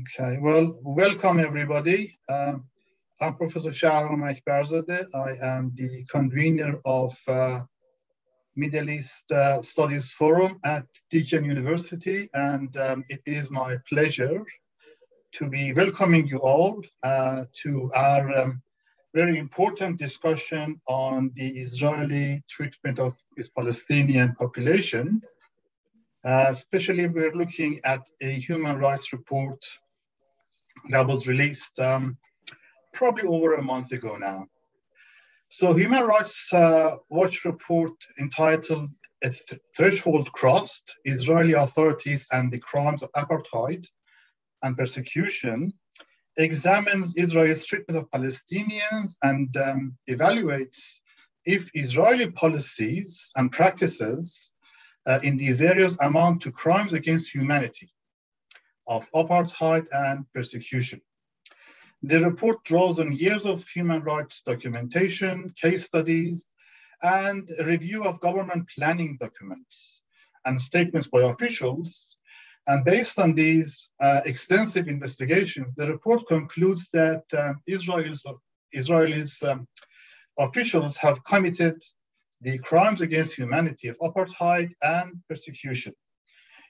Okay, well, welcome everybody. Um, I'm Professor Shahram Akbarzadeh. I am the convener of uh, Middle East uh, Studies Forum at Deakin University, and um, it is my pleasure to be welcoming you all uh, to our um, very important discussion on the Israeli treatment of its Palestinian population. Uh, especially, we're looking at a human rights report that was released um, probably over a month ago now. So, Human Rights uh, Watch report entitled "A th- Threshold Crossed: Israeli Authorities and the Crimes of Apartheid and Persecution." examines Israel's treatment of Palestinians and um, evaluates if Israeli policies and practices in these areas amount to crimes against humanity of apartheid and persecution. The report draws on years of human rights documentation, case studies, and a review of government planning documents and statements by officials and based on these uh, extensive investigations, the report concludes that uh, Israel's, Israelis um, officials have committed the crimes against humanity of apartheid and persecution.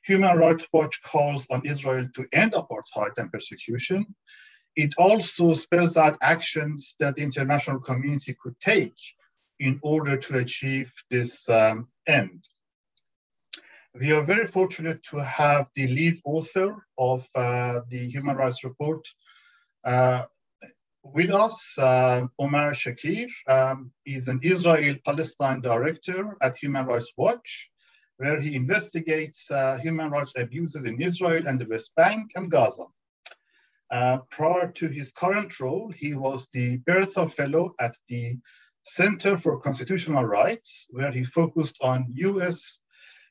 Human Rights Watch calls on Israel to end apartheid and persecution. It also spells out actions that the international community could take in order to achieve this um, end. We are very fortunate to have the lead author of uh, the Human Rights Report uh, with us, uh, Omar Shakir. Um, he's an Israel-Palestine director at Human Rights Watch, where he investigates uh, human rights abuses in Israel and the West Bank and Gaza. Uh, prior to his current role, he was the Bertha Fellow at the Center for Constitutional Rights, where he focused on US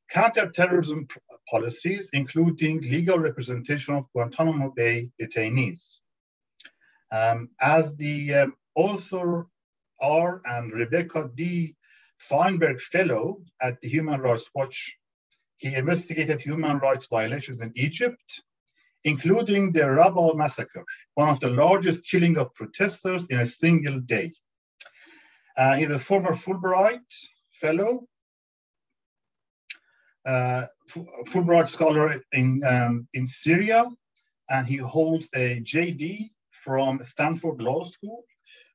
counterterrorism policies, including legal representation of Guantanamo Bay detainees. Um, as the um, author R and Rebecca D. Feinberg Fellow at the Human Rights Watch, he investigated human rights violations in Egypt, including the Rabaa massacre, one of the largest killing of protesters in a single day. Uh, he's a former Fulbright Fellow uh, Fulbright scholar in, um, in Syria, and he holds a JD from Stanford Law School,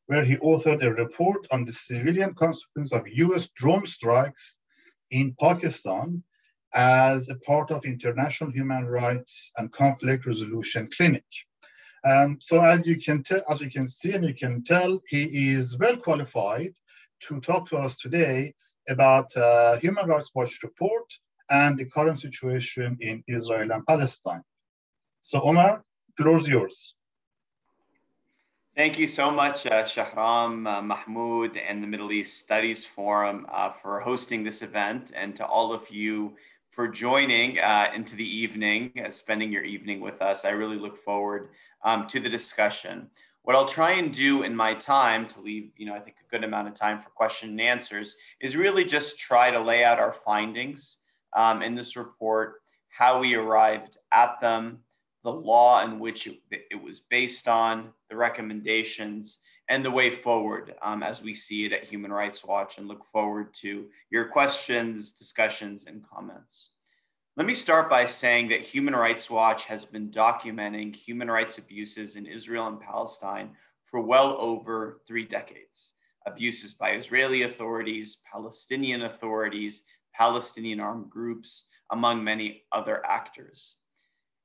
where he authored a report on the civilian consequences of US drone strikes in Pakistan as a part of International Human Rights and Conflict Resolution Clinic. Um, so as you can tell, as you can see and you can tell, he is well qualified to talk to us today about uh, Human Rights Watch report and the current situation in Israel and Palestine. So Omar, floor is yours. Thank you so much, uh, Shahram, uh, Mahmoud, and the Middle East Studies Forum uh, for hosting this event, and to all of you for joining uh, into the evening, uh, spending your evening with us. I really look forward um, to the discussion. What I'll try and do in my time to leave, you know, I think a good amount of time for question and answers is really just try to lay out our findings um, in this report, how we arrived at them, the law in which it, it was based on, the recommendations, and the way forward um, as we see it at Human Rights Watch and look forward to your questions, discussions, and comments. Let me start by saying that Human Rights Watch has been documenting human rights abuses in Israel and Palestine for well over three decades. Abuses by Israeli authorities, Palestinian authorities, Palestinian armed groups, among many other actors.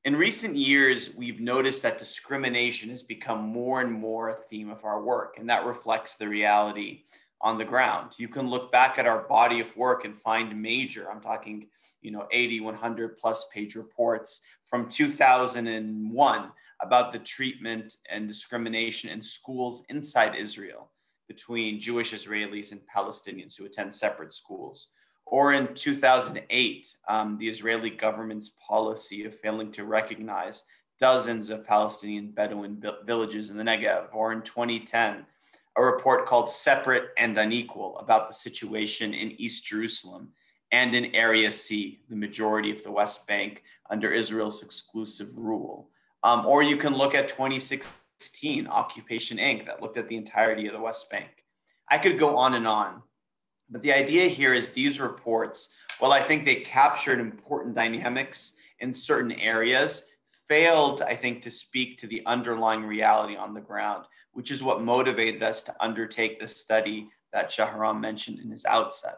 In recent years, we've noticed that discrimination has become more and more a theme of our work, and that reflects the reality on the ground. You can look back at our body of work and find major, I'm talking, you know, 80, 100 plus page reports from 2001 about the treatment and discrimination in schools inside Israel between Jewish Israelis and Palestinians who attend separate schools or in 2008, um, the Israeli government's policy of failing to recognize dozens of Palestinian Bedouin villages in the Negev, or in 2010, a report called Separate and Unequal about the situation in East Jerusalem and in Area C, the majority of the West Bank under Israel's exclusive rule. Um, or you can look at 2016 Occupation Inc., that looked at the entirety of the West Bank. I could go on and on. But the idea here is these reports, well, I think they captured important dynamics in certain areas, failed, I think, to speak to the underlying reality on the ground, which is what motivated us to undertake the study that Shahram mentioned in his outset.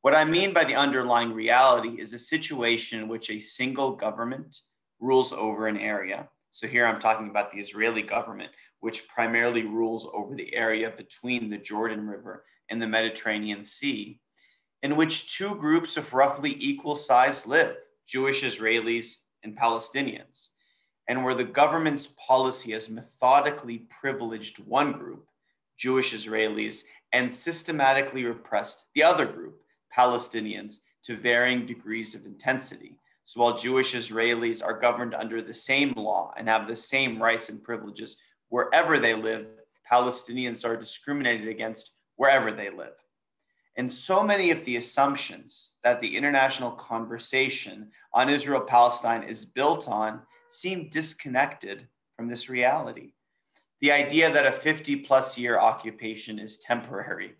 What I mean by the underlying reality is a situation in which a single government rules over an area. So here I'm talking about the Israeli government, which primarily rules over the area between the Jordan River and the Mediterranean Sea, in which two groups of roughly equal size live Jewish Israelis and Palestinians, and where the government's policy has methodically privileged one group, Jewish Israelis, and systematically repressed the other group, Palestinians to varying degrees of intensity. So while Jewish Israelis are governed under the same law and have the same rights and privileges wherever they live, Palestinians are discriminated against wherever they live. And so many of the assumptions that the international conversation on Israel Palestine is built on seem disconnected from this reality. The idea that a 50 plus year occupation is temporary,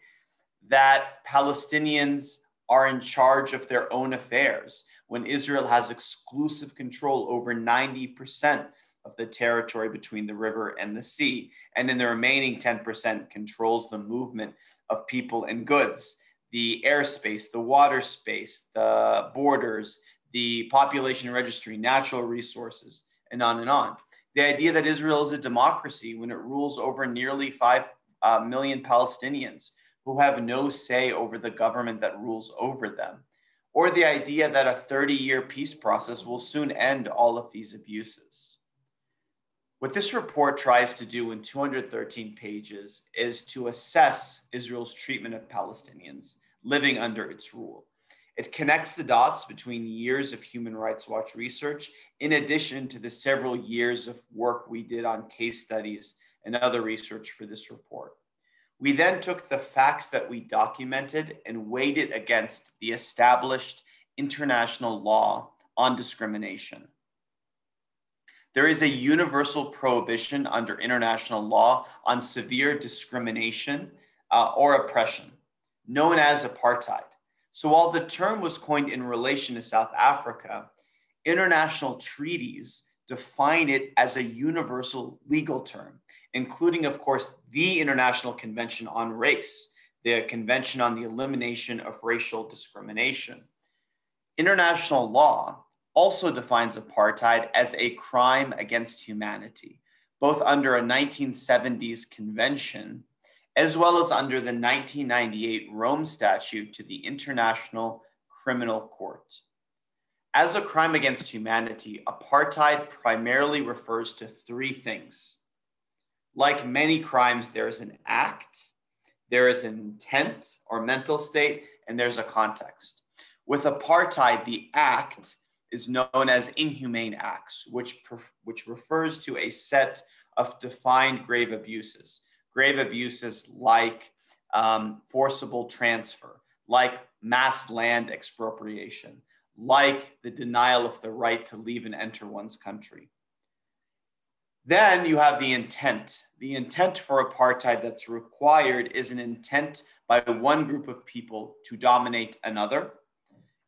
that Palestinians are in charge of their own affairs when Israel has exclusive control over 90% of the territory between the river and the sea. And in the remaining 10% controls the movement of people and goods, the airspace, the water space, the borders, the population registry, natural resources, and on and on. The idea that Israel is a democracy when it rules over nearly 5 uh, million Palestinians who have no say over the government that rules over them, or the idea that a 30 year peace process will soon end all of these abuses. What this report tries to do in 213 pages is to assess Israel's treatment of Palestinians living under its rule. It connects the dots between years of Human Rights Watch research, in addition to the several years of work we did on case studies and other research for this report. We then took the facts that we documented and weighed it against the established international law on discrimination. There is a universal prohibition under international law on severe discrimination uh, or oppression, known as apartheid. So while the term was coined in relation to South Africa, international treaties define it as a universal legal term including, of course, the International Convention on Race, the Convention on the Elimination of Racial Discrimination. International law also defines apartheid as a crime against humanity, both under a 1970s convention as well as under the 1998 Rome Statute to the International Criminal Court. As a crime against humanity, apartheid primarily refers to three things like many crimes, there is an act, there is an intent or mental state, and there's a context. With apartheid, the act is known as inhumane acts, which, which refers to a set of defined grave abuses. Grave abuses like um, forcible transfer, like mass land expropriation, like the denial of the right to leave and enter one's country. Then you have the intent. The intent for apartheid that's required is an intent by one group of people to dominate another.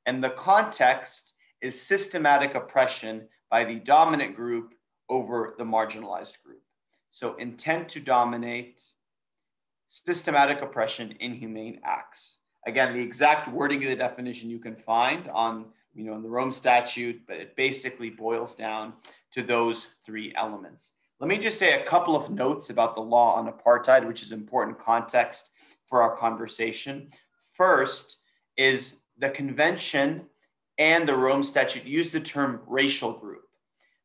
And the context is systematic oppression by the dominant group over the marginalized group. So, intent to dominate, systematic oppression, inhumane acts. Again, the exact wording of the definition you can find on you know, in the Rome Statute, but it basically boils down to those three elements. Let me just say a couple of notes about the law on apartheid, which is important context for our conversation. First is the convention and the Rome Statute use the term racial group,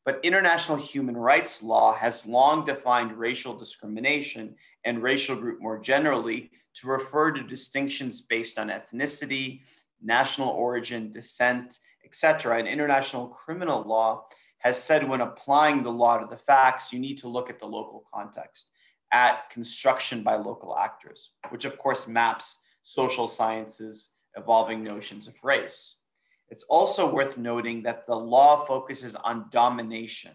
but international human rights law has long defined racial discrimination and racial group more generally to refer to distinctions based on ethnicity, national origin, descent, etc. And international criminal law has said when applying the law to the facts, you need to look at the local context, at construction by local actors, which of course maps social sciences, evolving notions of race. It's also worth noting that the law focuses on domination,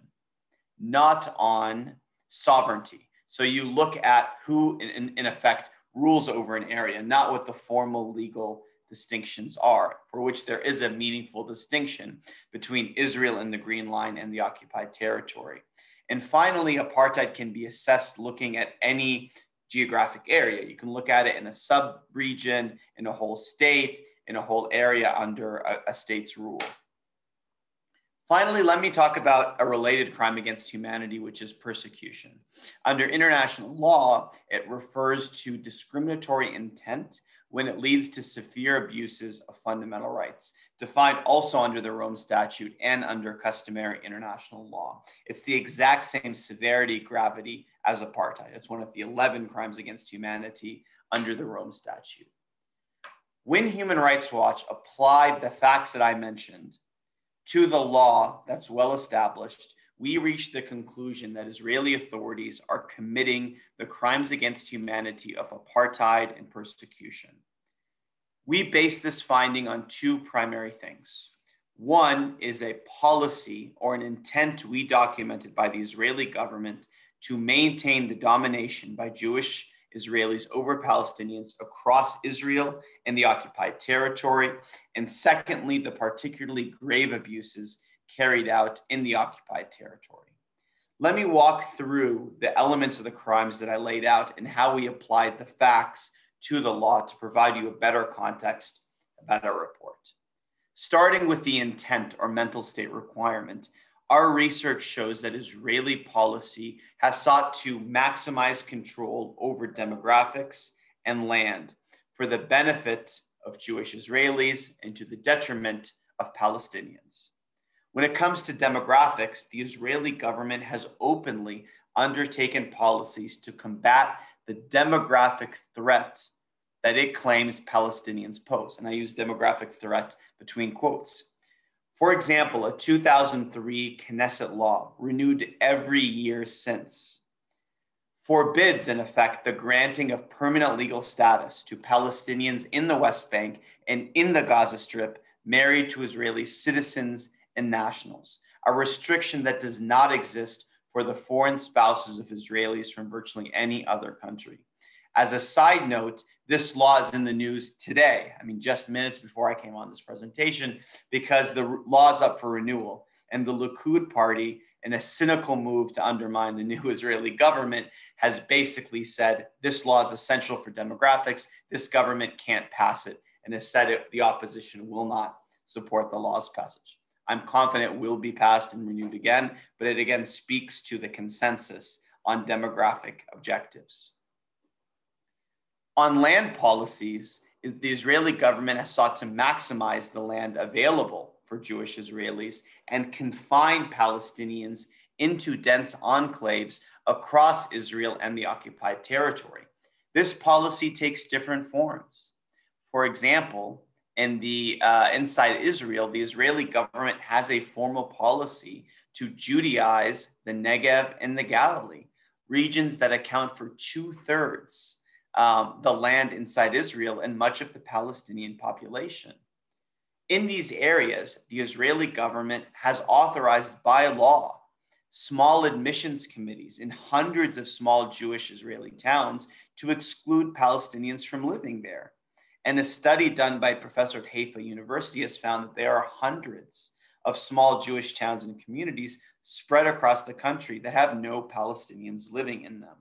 not on sovereignty. So you look at who, in, in, effect, rules over an area, not what the formal legal distinctions are, for which there is a meaningful distinction between Israel and the Green Line and the occupied territory. And finally, apartheid can be assessed looking at any geographic area. You can look at it in a sub region, in a whole state, in a whole area under a, a state's rule. Finally, let me talk about a related crime against humanity, which is persecution. Under international law, it refers to discriminatory intent when it leads to severe abuses of fundamental rights, defined also under the Rome Statute and under customary international law. It's the exact same severity, gravity as apartheid. It's one of the 11 crimes against humanity under the Rome Statute. When Human Rights Watch applied the facts that I mentioned to the law that's well established, we reached the conclusion that Israeli authorities are committing the crimes against humanity of apartheid and persecution. We base this finding on two primary things. One is a policy or an intent we documented by the Israeli government to maintain the domination by Jewish Israelis over Palestinians across Israel and the occupied territory. And secondly, the particularly grave abuses carried out in the occupied territory. Let me walk through the elements of the crimes that I laid out and how we applied the facts to the law to provide you a better context about our report. Starting with the intent or mental state requirement, our research shows that Israeli policy has sought to maximize control over demographics and land for the benefit of Jewish Israelis and to the detriment of Palestinians. When it comes to demographics, the Israeli government has openly undertaken policies to combat the demographic threat that it claims Palestinians pose. And I use demographic threat between quotes. For example, a 2003 Knesset law, renewed every year since, forbids, in effect, the granting of permanent legal status to Palestinians in the West Bank and in the Gaza Strip married to Israeli citizens and nationals, a restriction that does not exist for the foreign spouses of Israelis from virtually any other country. As a side note, this law is in the news today. I mean, just minutes before I came on this presentation, because the law is up for renewal. And the Likud party, in a cynical move to undermine the new Israeli government, has basically said this law is essential for demographics. This government can't pass it, and has said it, the opposition will not support the law's passage. I'm confident it will be passed and renewed again, but it again speaks to the consensus on demographic objectives. On land policies, the Israeli government has sought to maximize the land available for Jewish Israelis and confine Palestinians into dense enclaves across Israel and the occupied territory. This policy takes different forms. For example, in the uh, inside Israel, the Israeli government has a formal policy to Judaize the Negev and the Galilee, regions that account for two thirds um, the land inside Israel and much of the Palestinian population. In these areas, the Israeli government has authorized by law small admissions committees in hundreds of small Jewish Israeli towns to exclude Palestinians from living there. And a study done by professor at Haifa University has found that there are hundreds of small Jewish towns and communities spread across the country that have no Palestinians living in them.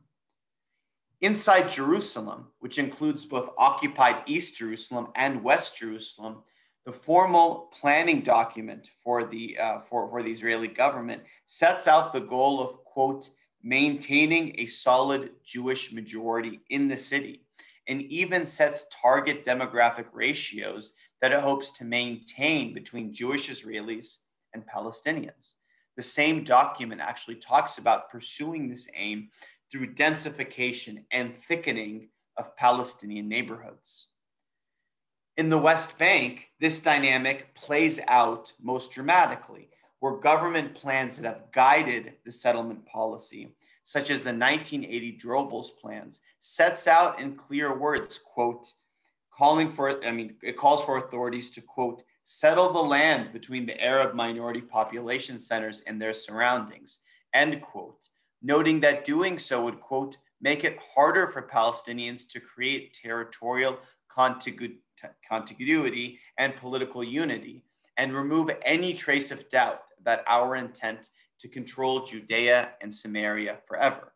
Inside Jerusalem, which includes both occupied East Jerusalem and West Jerusalem, the formal planning document for the, uh, for, for the Israeli government sets out the goal of, quote, maintaining a solid Jewish majority in the city, and even sets target demographic ratios that it hopes to maintain between Jewish Israelis and Palestinians. The same document actually talks about pursuing this aim through densification and thickening of Palestinian neighborhoods. In the West Bank, this dynamic plays out most dramatically, where government plans that have guided the settlement policy, such as the 1980 Drobles plans, sets out in clear words, quote, calling for, I mean, it calls for authorities to quote, settle the land between the Arab minority population centers and their surroundings, end quote, noting that doing so would, quote, make it harder for Palestinians to create territorial contigu- contiguity and political unity, and remove any trace of doubt about our intent to control Judea and Samaria forever.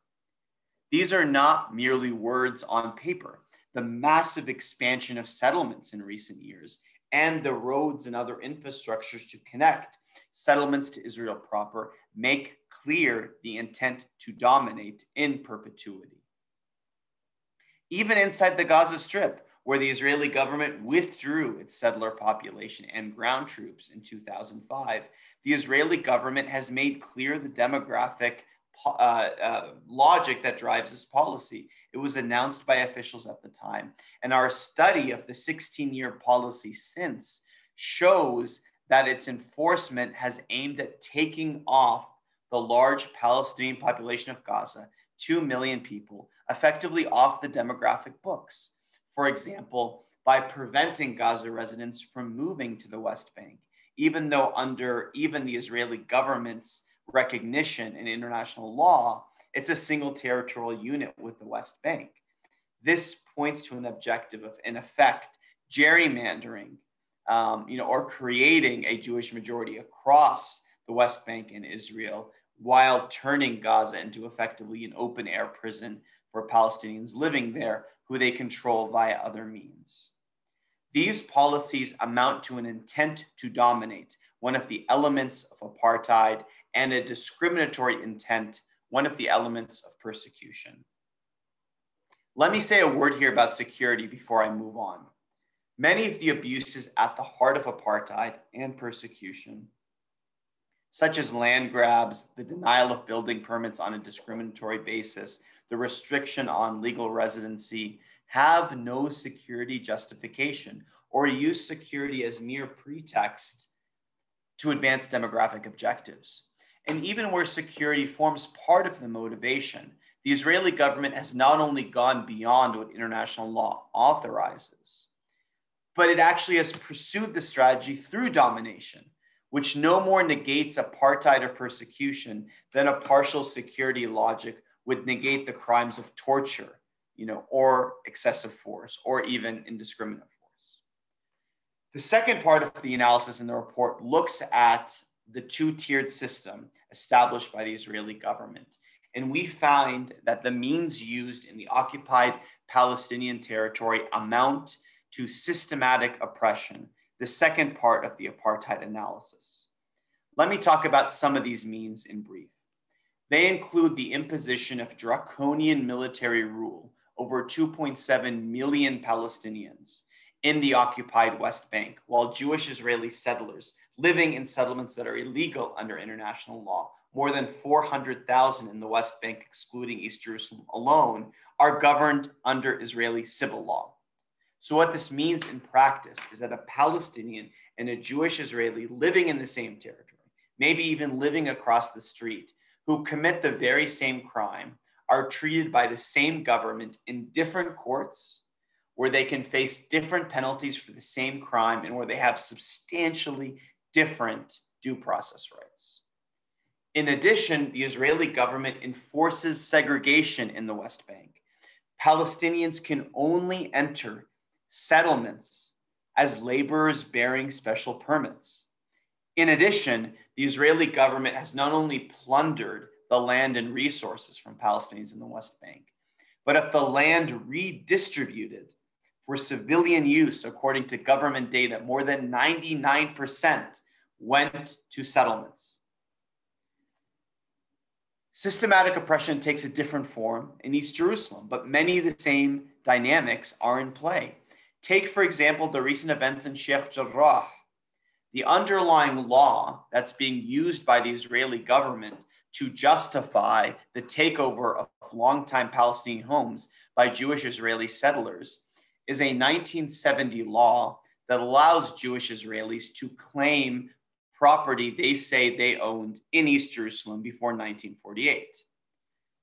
These are not merely words on paper. The massive expansion of settlements in recent years and the roads and other infrastructures to connect settlements to Israel proper make clear the intent to dominate in perpetuity. Even inside the Gaza Strip, where the Israeli government withdrew its settler population and ground troops in 2005, the Israeli government has made clear the demographic uh, uh, logic that drives this policy. It was announced by officials at the time. And our study of the 16 year policy since shows that its enforcement has aimed at taking off the large Palestinian population of Gaza, 2 million people, effectively off the demographic books. For example, by preventing Gaza residents from moving to the West Bank, even though under even the Israeli government's recognition in international law, it's a single territorial unit with the West Bank. This points to an objective of, in effect, gerrymandering, um, you know, or creating a Jewish majority across the West Bank and Israel, while turning Gaza into effectively an open air prison for Palestinians living there, who they control via other means. These policies amount to an intent to dominate, one of the elements of apartheid, and a discriminatory intent, one of the elements of persecution. Let me say a word here about security before I move on. Many of the abuses at the heart of apartheid and persecution, such as land grabs, the denial of building permits on a discriminatory basis, the restriction on legal residency, have no security justification or use security as mere pretext to advance demographic objectives. And even where security forms part of the motivation, the Israeli government has not only gone beyond what international law authorizes, but it actually has pursued the strategy through domination, which no more negates apartheid or persecution than a partial security logic would negate the crimes of torture, you know, or excessive force, or even indiscriminate force. The second part of the analysis in the report looks at the two-tiered system established by the Israeli government. And we find that the means used in the occupied Palestinian territory amount to systematic oppression, the second part of the apartheid analysis. Let me talk about some of these means in brief. They include the imposition of draconian military rule over 2.7 million Palestinians in the occupied West Bank, while Jewish Israeli settlers living in settlements that are illegal under international law, more than 400,000 in the West Bank, excluding East Jerusalem alone, are governed under Israeli civil law. So, what this means in practice is that a Palestinian and a Jewish Israeli living in the same territory, maybe even living across the street, who commit the very same crime are treated by the same government in different courts where they can face different penalties for the same crime and where they have substantially different due process rights. In addition, the Israeli government enforces segregation in the West Bank. Palestinians can only enter settlements as laborers bearing special permits. In addition, the Israeli government has not only plundered the land and resources from Palestinians in the West Bank. But if the land redistributed for civilian use, according to government data, more than 99% went to settlements. Systematic oppression takes a different form in East Jerusalem, but many of the same dynamics are in play. Take, for example, the recent events in Sheikh Jarrah. The underlying law that's being used by the Israeli government to justify the takeover of longtime Palestinian homes by Jewish Israeli settlers is a 1970 law that allows Jewish Israelis to claim property they say they owned in East Jerusalem before 1948.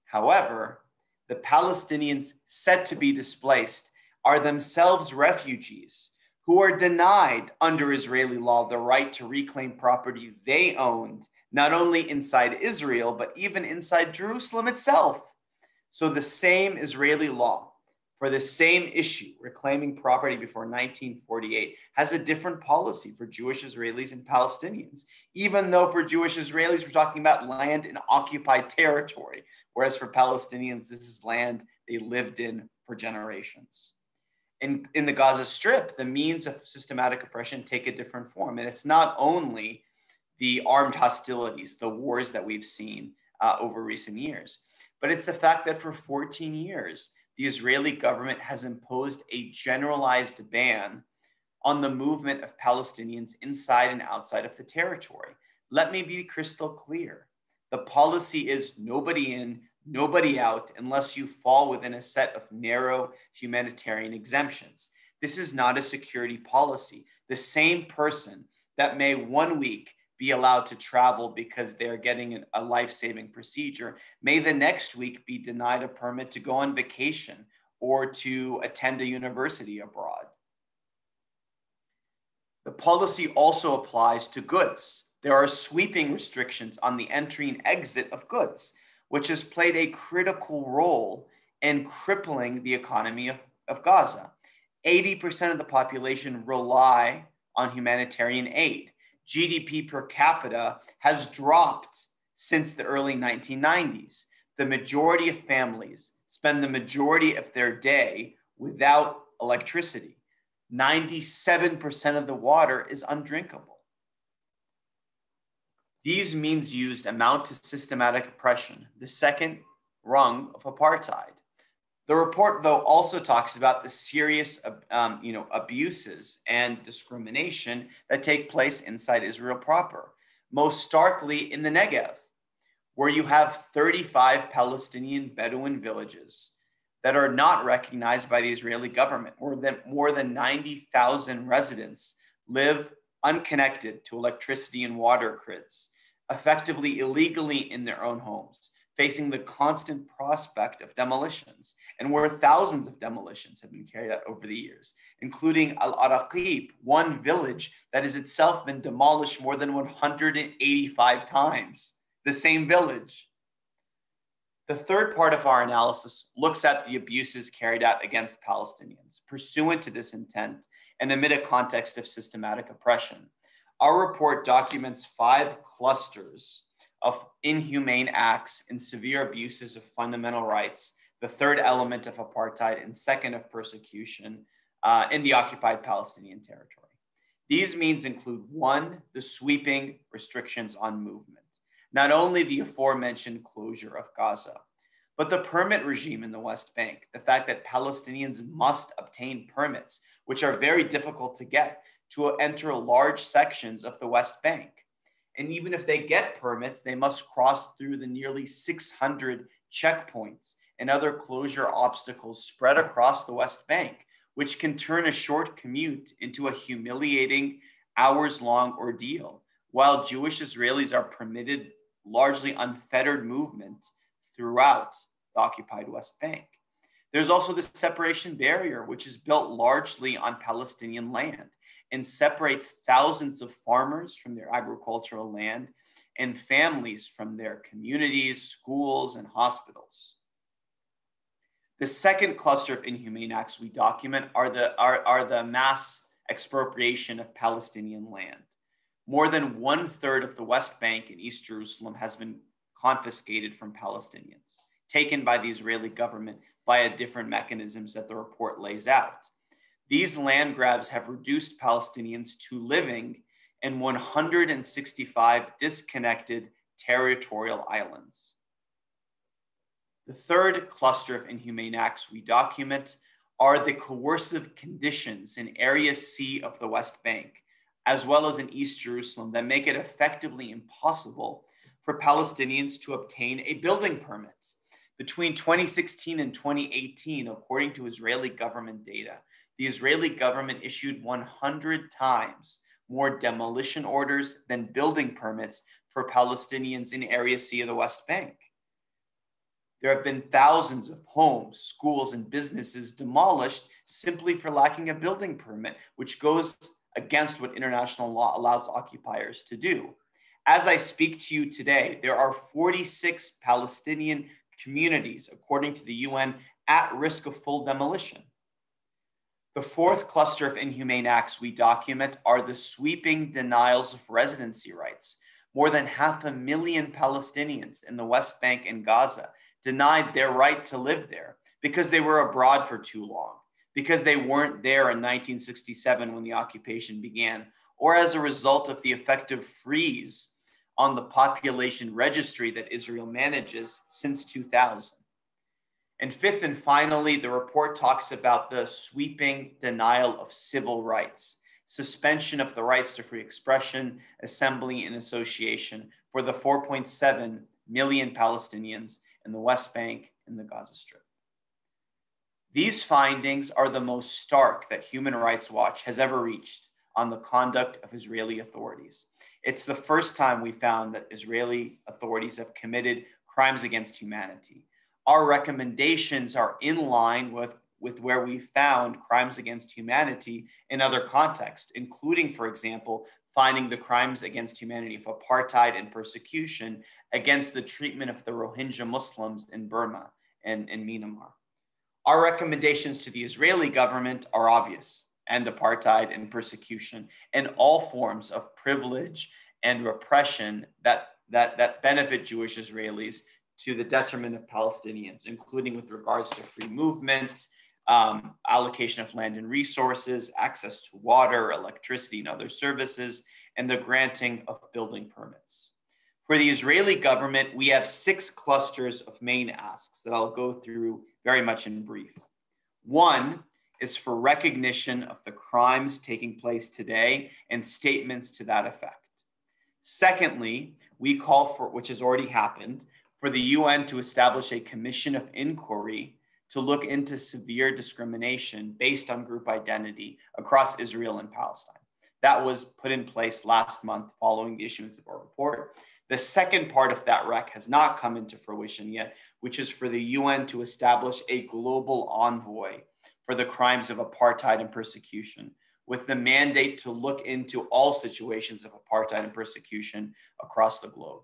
However, the Palestinians said to be displaced are themselves refugees who are denied under Israeli law the right to reclaim property they owned, not only inside Israel, but even inside Jerusalem itself. So the same Israeli law for the same issue, reclaiming property before 1948, has a different policy for Jewish Israelis and Palestinians, even though for Jewish Israelis, we're talking about land in occupied territory, whereas for Palestinians, this is land they lived in for generations in, in the Gaza Strip, the means of systematic oppression take a different form. And it's not only the armed hostilities, the wars that we've seen uh, over recent years, but it's the fact that for 14 years, the Israeli government has imposed a generalized ban on the movement of Palestinians inside and outside of the territory. Let me be crystal clear. The policy is nobody in, nobody out unless you fall within a set of narrow humanitarian exemptions. This is not a security policy. The same person that may one week be allowed to travel because they're getting a life saving procedure may the next week be denied a permit to go on vacation or to attend a university abroad. The policy also applies to goods. There are sweeping restrictions on the entry and exit of goods which has played a critical role in crippling the economy of, of Gaza. 80% of the population rely on humanitarian aid. GDP per capita has dropped since the early 1990s. The majority of families spend the majority of their day without electricity. 97% of the water is undrinkable. These means used amount to systematic oppression, the second rung of apartheid. The report, though, also talks about the serious, um, you know, abuses and discrimination that take place inside Israel proper. Most starkly in the Negev, where you have 35 Palestinian Bedouin villages that are not recognized by the Israeli government. More than more than 90,000 residents live unconnected to electricity and water grids effectively illegally in their own homes, facing the constant prospect of demolitions, and where thousands of demolitions have been carried out over the years, including Al Araqib, one village that has itself been demolished more than 185 times, the same village. The third part of our analysis looks at the abuses carried out against Palestinians pursuant to this intent and amid a context of systematic oppression. Our report documents five clusters of inhumane acts and severe abuses of fundamental rights, the third element of apartheid, and second of persecution uh, in the occupied Palestinian territory. These means include one, the sweeping restrictions on movement, not only the aforementioned closure of Gaza, but the permit regime in the West Bank, the fact that Palestinians must obtain permits, which are very difficult to get to enter large sections of the West Bank. And even if they get permits, they must cross through the nearly 600 checkpoints and other closure obstacles spread across the West Bank, which can turn a short commute into a humiliating hours long ordeal, while Jewish Israelis are permitted largely unfettered movement throughout the occupied West Bank. There's also the separation barrier, which is built largely on Palestinian land and separates thousands of farmers from their agricultural land and families from their communities, schools, and hospitals. The second cluster of inhumane acts we document are the, are, are the mass expropriation of Palestinian land. More than one third of the West Bank and East Jerusalem has been confiscated from Palestinians, taken by the Israeli government via different mechanisms that the report lays out. These land grabs have reduced Palestinians to living in 165 disconnected territorial islands. The third cluster of inhumane acts we document are the coercive conditions in Area C of the West Bank, as well as in East Jerusalem, that make it effectively impossible for Palestinians to obtain a building permit. Between 2016 and 2018, according to Israeli government data, the Israeli government issued 100 times more demolition orders than building permits for Palestinians in Area C of the West Bank. There have been thousands of homes, schools, and businesses demolished simply for lacking a building permit, which goes against what international law allows occupiers to do. As I speak to you today, there are 46 Palestinian communities, according to the UN, at risk of full demolition. The fourth cluster of inhumane acts we document are the sweeping denials of residency rights. More than half a million Palestinians in the West Bank and Gaza denied their right to live there because they were abroad for too long, because they weren't there in 1967 when the occupation began, or as a result of the effective freeze on the population registry that Israel manages since 2000. And fifth and finally, the report talks about the sweeping denial of civil rights, suspension of the rights to free expression, assembly, and association for the 4.7 million Palestinians in the West Bank and the Gaza Strip. These findings are the most stark that Human Rights Watch has ever reached on the conduct of Israeli authorities. It's the first time we found that Israeli authorities have committed crimes against humanity our recommendations are in line with, with where we found crimes against humanity in other contexts, including, for example, finding the crimes against humanity of apartheid and persecution against the treatment of the Rohingya Muslims in Burma and in Myanmar. Our recommendations to the Israeli government are obvious end apartheid and persecution and all forms of privilege and repression that, that, that benefit Jewish Israelis to the detriment of Palestinians, including with regards to free movement, um, allocation of land and resources, access to water, electricity, and other services, and the granting of building permits. For the Israeli government, we have six clusters of main asks that I'll go through very much in brief. One is for recognition of the crimes taking place today and statements to that effect. Secondly, we call for, which has already happened, for the UN to establish a commission of inquiry to look into severe discrimination based on group identity across Israel and Palestine. That was put in place last month following the issuance of our report. The second part of that REC has not come into fruition yet, which is for the UN to establish a global envoy for the crimes of apartheid and persecution, with the mandate to look into all situations of apartheid and persecution across the globe.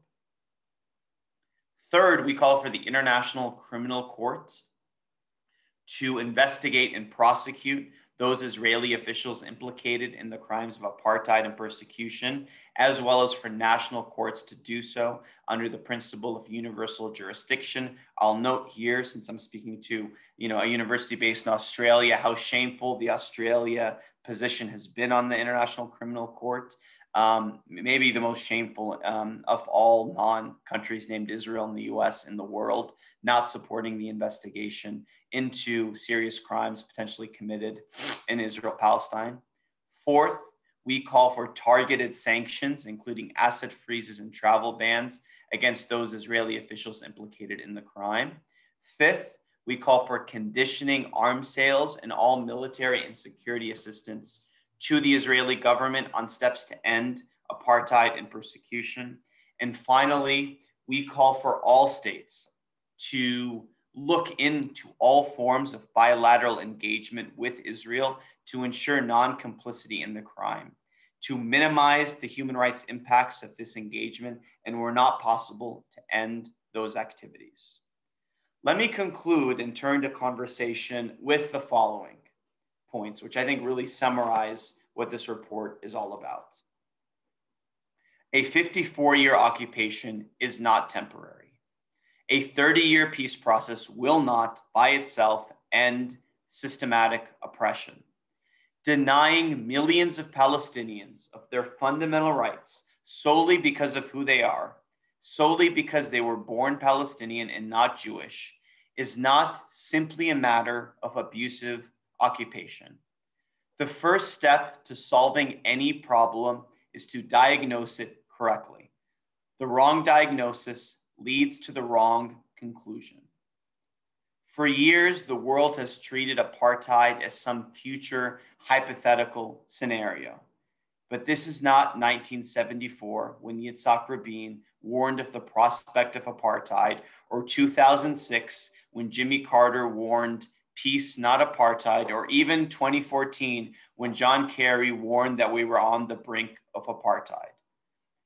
Third, we call for the International Criminal Court to investigate and prosecute those Israeli officials implicated in the crimes of apartheid and persecution, as well as for national courts to do so under the principle of universal jurisdiction. I'll note here, since I'm speaking to you know a university based in Australia, how shameful the Australia position has been on the International Criminal Court um, maybe the most shameful um, of all non countries named Israel and the US in the world, not supporting the investigation into serious crimes potentially committed in Israel Palestine. Fourth, we call for targeted sanctions, including asset freezes and travel bans against those Israeli officials implicated in the crime. Fifth, we call for conditioning arms sales and all military and security assistance to the Israeli government on steps to end apartheid and persecution. And finally, we call for all states to look into all forms of bilateral engagement with Israel to ensure non complicity in the crime, to minimize the human rights impacts of this engagement, and were not possible to end those activities. Let me conclude and turn to conversation with the following points, which I think really summarize what this report is all about. A 54 year occupation is not temporary. A 30 year peace process will not, by itself, end systematic oppression. Denying millions of Palestinians of their fundamental rights solely because of who they are, solely because they were born Palestinian and not Jewish, is not simply a matter of abusive occupation. The first step to solving any problem is to diagnose it correctly. The wrong diagnosis leads to the wrong conclusion. For years, the world has treated apartheid as some future hypothetical scenario. But this is not 1974 when Yitzhak Rabin warned of the prospect of apartheid, or 2006 when Jimmy Carter warned peace, not apartheid, or even 2014 when John Kerry warned that we were on the brink of apartheid.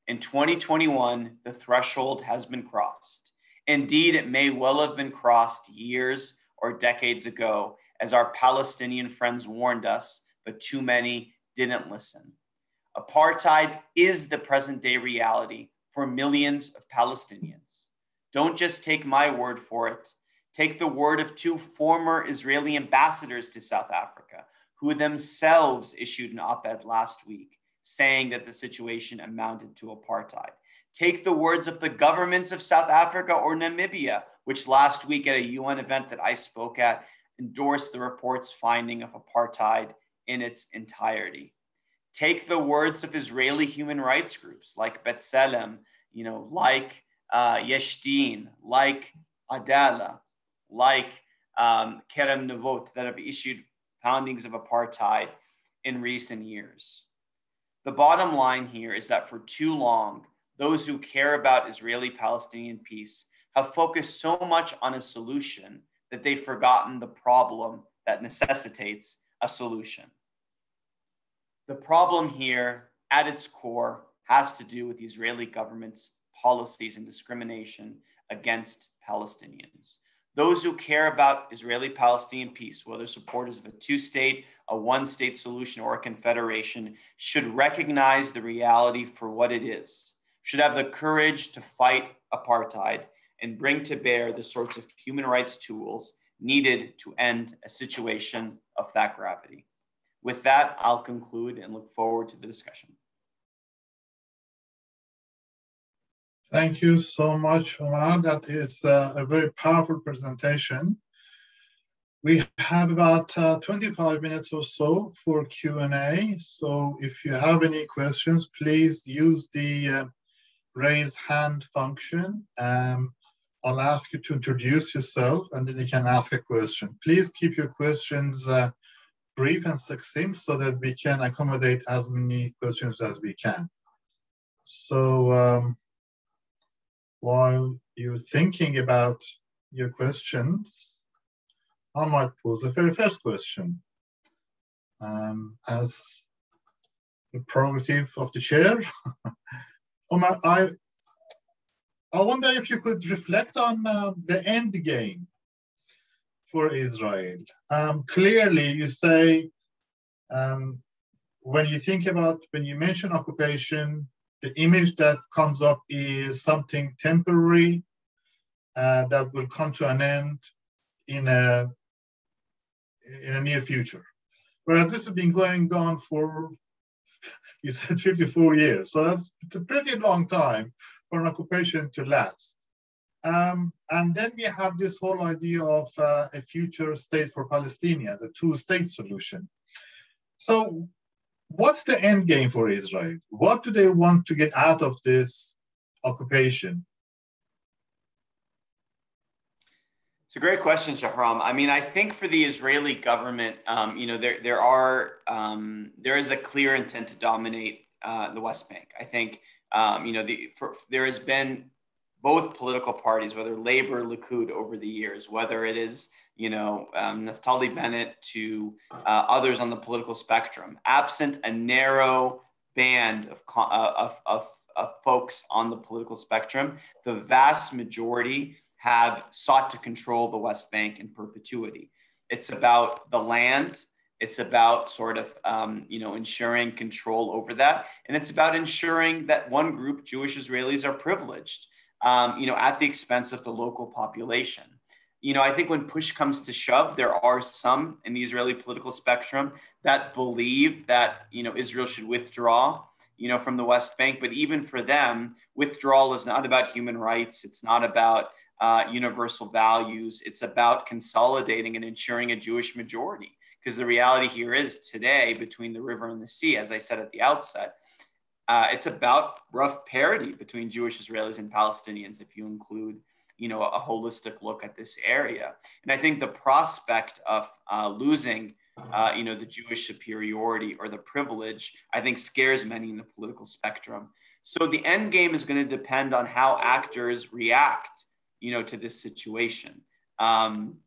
In 2021, the threshold has been crossed. Indeed, it may well have been crossed years or decades ago, as our Palestinian friends warned us, but too many didn't listen. Apartheid is the present day reality for millions of Palestinians. Don't just take my word for it. Take the word of two former Israeli ambassadors to South Africa, who themselves issued an op ed last week saying that the situation amounted to apartheid. Take the words of the governments of South Africa or Namibia, which last week at a UN event that I spoke at endorsed the report's finding of apartheid in its entirety. Take the words of Israeli human rights groups like B'Tselem, you know, like uh, Yesh Din, like Adalah, like um, Kerem Navot that have issued foundings of apartheid in recent years. The bottom line here is that for too long, those who care about Israeli Palestinian peace have focused so much on a solution that they've forgotten the problem that necessitates a solution. The problem here, at its core, has to do with the Israeli government's policies and discrimination against Palestinians. Those who care about Israeli Palestinian peace, whether supporters of a two state, a one state solution, or a confederation, should recognize the reality for what it is, should have the courage to fight apartheid and bring to bear the sorts of human rights tools needed to end a situation of that gravity. With that, I'll conclude and look forward to the discussion. Thank you so much, Omar. That is uh, a very powerful presentation. We have about uh, 25 minutes or so for Q&A. So if you have any questions, please use the uh, raise hand function. Um, I'll ask you to introduce yourself and then you can ask a question. Please keep your questions uh, brief and succinct so that we can accommodate as many questions as we can. So um, while you're thinking about your questions, I might pose the very first question. Um, as the prerogative of the chair, Omar, I, I wonder if you could reflect on uh, the end game for Israel. Um, clearly, you say um, when you think about, when you mention occupation, the image that comes up is something temporary uh, that will come to an end in a in a near future. Whereas this has been going on for you said 54 years, so that's a pretty long time for an occupation to last. Um, and then we have this whole idea of uh, a future state for Palestinians, a two-state solution. So what's the end game for Israel? What do they want to get out of this occupation? It's a great question, Shahram. I mean, I think for the Israeli government, um, you know, there there are um, there is a clear intent to dominate uh, the West Bank. I think um, you know the for, there has been both political parties, whether Labor, Likud, over the years, whether it is you know, um, Naftali Bennett to uh, others on the political spectrum, absent a narrow band of, uh, of, of, of folks on the political spectrum, the vast majority have sought to control the West Bank in perpetuity. It's about the land. It's about sort of, um, you know, ensuring control over that. And it's about ensuring that one group, Jewish Israelis, are privileged, um, you know, at the expense of the local population you know, I think when push comes to shove, there are some in the Israeli political spectrum that believe that, you know, Israel should withdraw, you know, from the West Bank. But even for them, withdrawal is not about human rights. It's not about uh, universal values. It's about consolidating and ensuring a Jewish majority. Because the reality here is today, between the river and the sea, as I said at the outset, uh, it's about rough parity between Jewish Israelis and Palestinians, if you include you know a holistic look at this area and i think the prospect of uh, losing uh, you know, the Jewish superiority or the privilege, I think scares many in the political spectrum. So the end game is going to depend on how actors react, you know, to this situation. Um,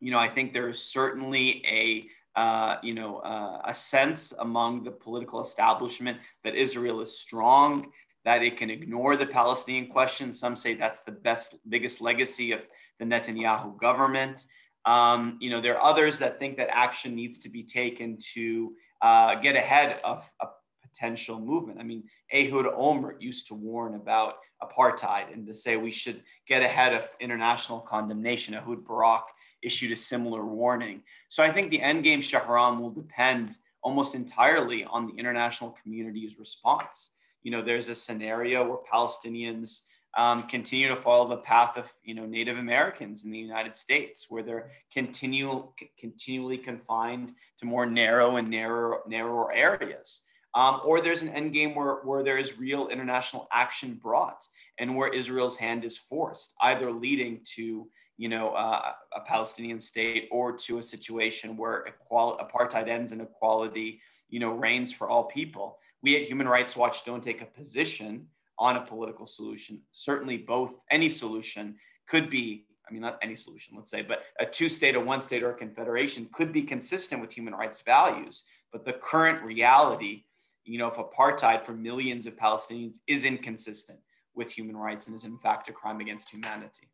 you know, I think there is certainly a uh, you know, uh, a sense among the political establishment that Israel is strong, that it can ignore the Palestinian question. Some say that's the best, biggest legacy of the Netanyahu government. Um, you know, there are others that think that action needs to be taken to uh, get ahead of a potential movement. I mean, Ehud Olmert used to warn about apartheid and to say we should get ahead of international condemnation. Ehud Barak issued a similar warning. So I think the end game Shahram will depend almost entirely on the international community's response. You know, there's a scenario where Palestinians um, continue to follow the path of you know Native Americans in the United States, where they're continue, continually confined to more narrow and narrower, narrower areas. Um, or there's an end game where, where there is real international action brought and where Israel's hand is forced, either leading to you know, uh, a Palestinian state or to a situation where equal, apartheid ends and equality, you know, reigns for all people. We at Human Rights Watch don't take a position on a political solution. Certainly, both any solution could be. I mean, not any solution, let's say, but a two state, a one state, or a confederation could be consistent with human rights values. But the current reality, you know, of apartheid for millions of Palestinians is inconsistent with human rights and is, in fact, a crime against humanity.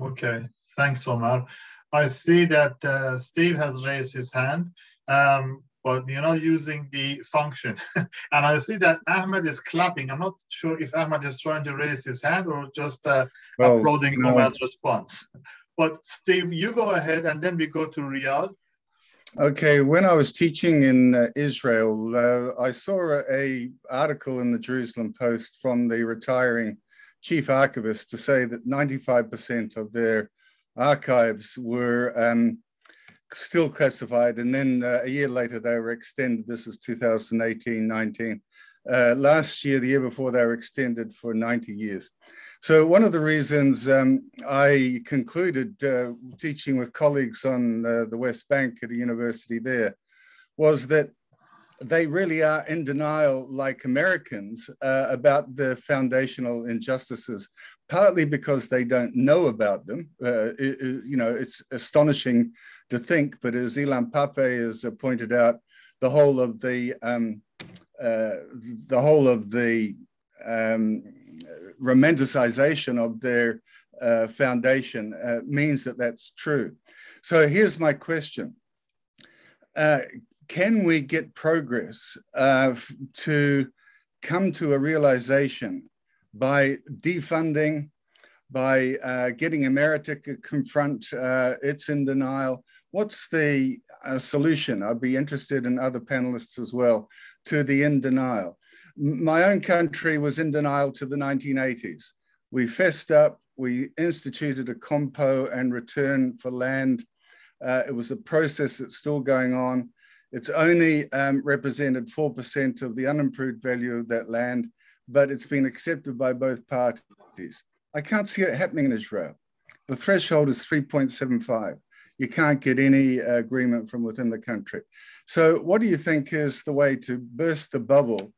Okay, thanks, Omar. I see that uh, Steve has raised his hand, um, but you're not using the function. and I see that Ahmed is clapping. I'm not sure if Ahmed is trying to raise his hand or just uh, well, applauding no. Omar's response. But Steve, you go ahead and then we go to Riyad. Okay, when I was teaching in uh, Israel, uh, I saw a, a, article in the Jerusalem Post from the retiring chief archivist to say that 95% of their archives were um, still classified. And then uh, a year later, they were extended. This is 2018 19. Uh, last year, the year before, they were extended for 90 years. So, one of the reasons um, I concluded uh, teaching with colleagues on uh, the West Bank at a university there was that they really are in denial, like Americans, uh, about the foundational injustices, partly because they don't know about them. Uh, it, it, you know, it's astonishing to think, but as Ilan Pappé has pointed out, the whole of the um, uh, the whole of the um, romanticization of their uh, foundation uh, means that that's true. So here's my question. Uh, can we get progress uh, to come to a realization by defunding, by uh, getting America to confront uh, its in denial? What's the uh, solution? I'd be interested in other panelists as well to the in denial. My own country was in denial to the 1980s. We fessed up, we instituted a compo and return for land. Uh, it was a process that's still going on. It's only um, represented 4% of the unimproved value of that land, but it's been accepted by both parties. I can't see it happening in Israel. The threshold is 3.75. You can't get any agreement from within the country. So, what do you think is the way to burst the bubble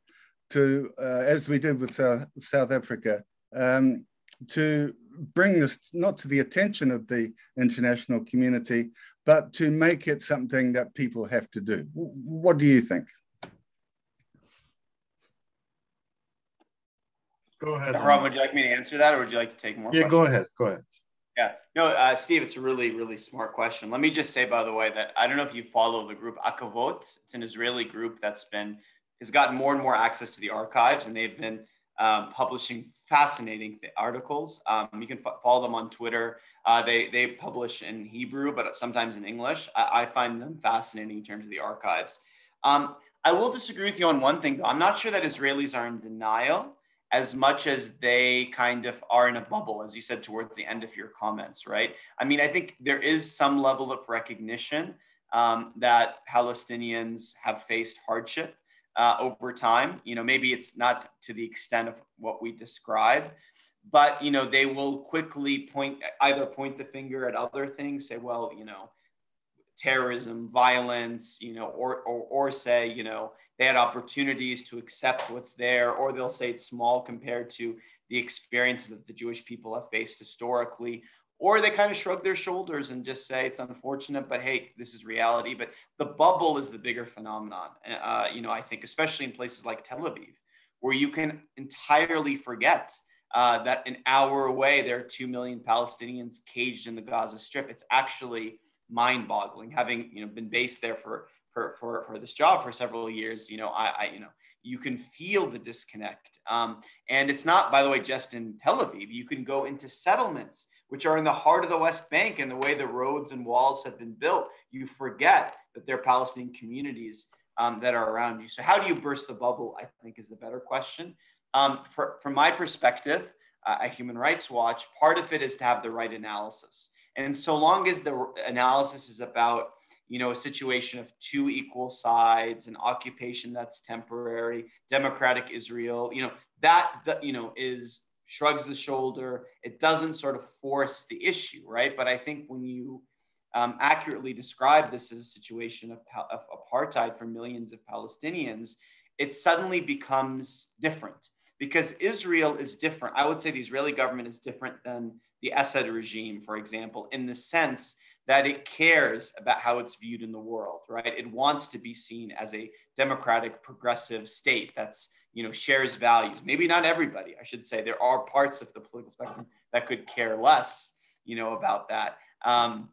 to, uh, as we did with uh, South Africa, um, to bring this not to the attention of the international community, but to make it something that people have to do. What do you think? Go ahead. Rob, would you like me to answer that or would you like to take more? Yeah, questions? go ahead. Go ahead. Yeah, no, uh, Steve, it's a really, really smart question. Let me just say, by the way, that I don't know if you follow the group Akevot. It's an Israeli group that's been has gotten more and more access to the archives, and they've been um, publishing fascinating articles. Um, you can f- follow them on Twitter. Uh, they, they publish in Hebrew, but sometimes in English. I, I find them fascinating in terms of the archives. Um, I will disagree with you on one thing, though. I'm not sure that Israelis are in denial as much as they kind of are in a bubble, as you said towards the end of your comments, right? I mean, I think there is some level of recognition um, that Palestinians have faced hardship uh, over time. You know, maybe it's not to the extent of what we describe, but you know, they will quickly point either point the finger at other things, say, well, you know, terrorism, violence, you know, or, or, or say, you know, they had opportunities to accept what's there, or they'll say it's small compared to the experiences that the Jewish people have faced historically, or they kind of shrug their shoulders and just say it's unfortunate, but hey, this is reality. But the bubble is the bigger phenomenon. Uh, you know, I think especially in places like Tel Aviv, where you can entirely forget uh, that an hour away there are two million Palestinians caged in the Gaza Strip. It's actually mind-boggling. Having you know been based there for for for, for this job for several years, you know, I, I you know you can feel the disconnect. Um, and it's not, by the way, just in Tel Aviv. You can go into settlements which are in the heart of the West Bank, and the way the roads and walls have been built, you forget that there are Palestinian communities um, that are around you. So, how do you burst the bubble? I think is the better question. Um, for, from my perspective, uh, at Human Rights Watch, part of it is to have the right analysis. And so long as the analysis is about you know, a situation of two equal sides, an occupation that's temporary, democratic Israel, you know, that, you know, is shrugs the shoulder. It doesn't sort of force the issue, right? But I think when you um, accurately describe this as a situation of, of apartheid for millions of Palestinians, it suddenly becomes different because Israel is different. I would say the Israeli government is different than the Assad regime, for example, in the sense that it cares about how it's viewed in the world, right? It wants to be seen as a democratic, progressive state that's, you know, shares values. Maybe not everybody, I should say. There are parts of the political spectrum that could care less, you know, about that. Um,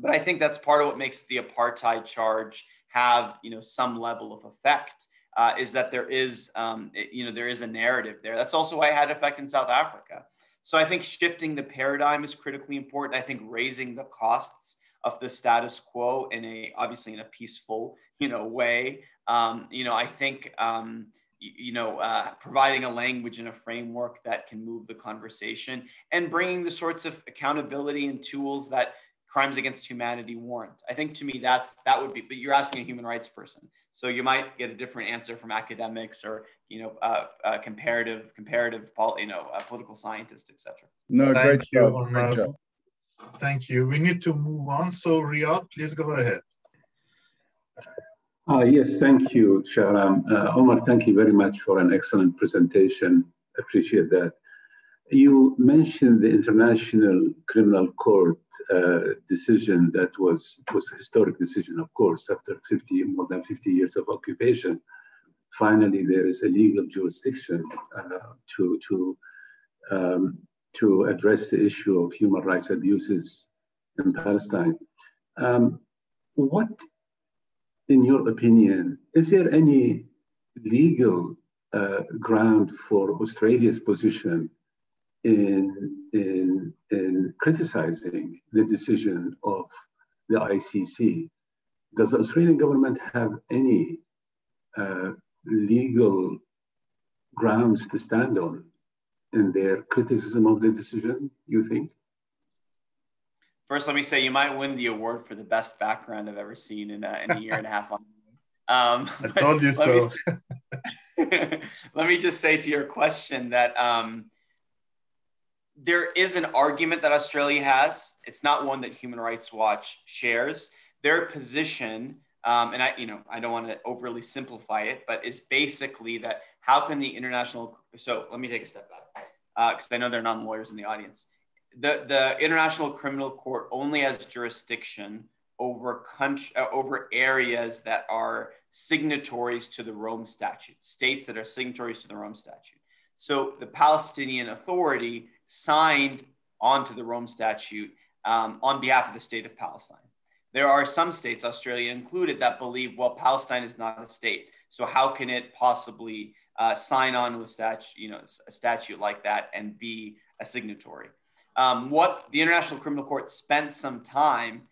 but I think that's part of what makes the apartheid charge have, you know, some level of effect uh, is that there is, um, it, you know, there is a narrative there. That's also why it had effect in South Africa. So I think shifting the paradigm is critically important. I think raising the costs of the status quo in a obviously in a peaceful, you know, way. Um, you know, I think um, you know, uh, providing a language and a framework that can move the conversation and bringing the sorts of accountability and tools that crimes against humanity warrant. I think to me that's that would be. But you're asking a human rights person, so you might get a different answer from academics or you know uh, uh, comparative comparative you know uh, political scientists, etc. No, Thank great you, job. Great job. Thank you. We need to move on. So Riyad, please go ahead. Uh, yes, thank you, Shahram. Uh, Omar, thank you very much for an excellent presentation. Appreciate that. You mentioned the International Criminal Court uh, decision that was was a historic decision, of course, after 50 more than 50 years of occupation. Finally, there is a legal jurisdiction uh, to to um, to address the issue of human rights abuses in Palestine. Um, what, in your opinion, is there any legal uh, ground for Australia's position in, in, in criticizing the decision of the ICC. Does the Australian government have any uh, legal grounds to stand on in their criticism of the decision, you think? First, let me say you might win the award for the best background I've ever seen in a, in a year and a half on. Um, I told you so. Me, let me just say to your question that um, there is an argument that Australia has. It's not one that Human Rights Watch shares. Their position, um, and I, you know, I don't want to overly simplify it, but is basically that how can the international? So let me take a step back because uh, I know there are non-lawyers in the audience. The the International Criminal Court only has jurisdiction over country uh, over areas that are signatories to the Rome Statute, states that are signatories to the Rome Statute. So the Palestinian Authority signed onto the Rome Statute um, on behalf of the state of Palestine. There are some states, Australia included, that believe, well, Palestine is not a state. So how can it possibly uh, sign on to a statute, you know, a statute like that and be a signatory? Um, what the International Criminal Court spent some time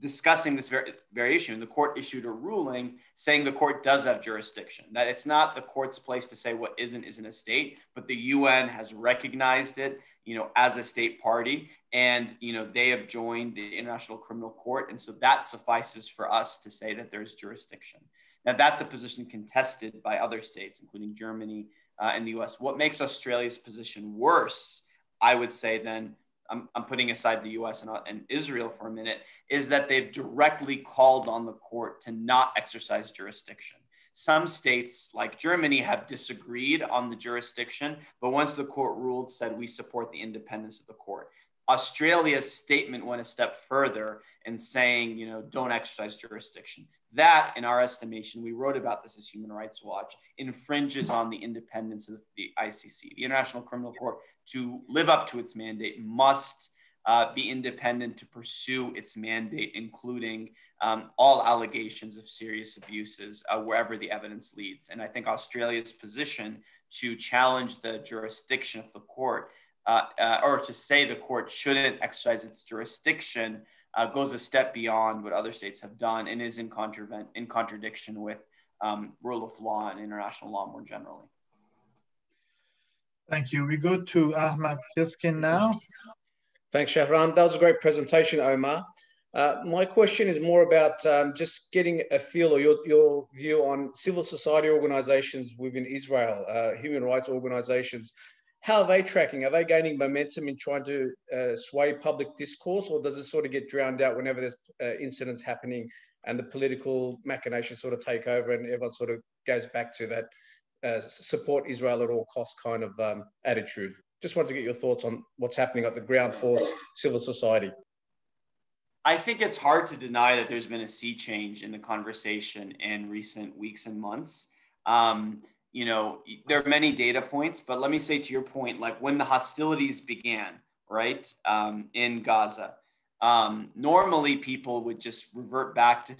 discussing this very, very issue. And the court issued a ruling saying the court does have jurisdiction, that it's not the court's place to say what isn't isn't a state, but the UN has recognized it, you know, as a state party. And, you know, they have joined the International Criminal Court. And so that suffices for us to say that there's jurisdiction. Now, that's a position contested by other states, including Germany uh, and the US. What makes Australia's position worse, I would say, than I'm, I'm putting aside the US and, and Israel for a minute, is that they've directly called on the court to not exercise jurisdiction. Some states, like Germany, have disagreed on the jurisdiction, but once the court ruled, said we support the independence of the court. Australia's statement went a step further in saying, you know, don't exercise jurisdiction. That, in our estimation, we wrote about this as Human Rights Watch, infringes on the independence of the ICC. The International Criminal Court, to live up to its mandate, must uh, be independent to pursue its mandate, including um, all allegations of serious abuses uh, wherever the evidence leads. And I think Australia's position to challenge the jurisdiction of the court uh, uh, or to say the court shouldn't exercise its jurisdiction uh, goes a step beyond what other states have done and is in, contravent, in contradiction with um, rule of law and international law more generally. Thank you. We go to Ahmad Keskin now. Thanks, Shahram. That was a great presentation, Omar. Uh, my question is more about um, just getting a feel or your, your view on civil society organizations within Israel, uh, human rights organizations how are they tracking? Are they gaining momentum in trying to uh, sway public discourse, or does it sort of get drowned out whenever there's uh, incidents happening and the political machinations sort of take over and everyone sort of goes back to that uh, support Israel at all costs kind of um, attitude? Just wanted to get your thoughts on what's happening at the ground force civil society. I think it's hard to deny that there's been a sea change in the conversation in recent weeks and months. Um, you know, there are many data points, but let me say to your point, like when the hostilities began, right, um, in Gaza, um, normally people would just revert back to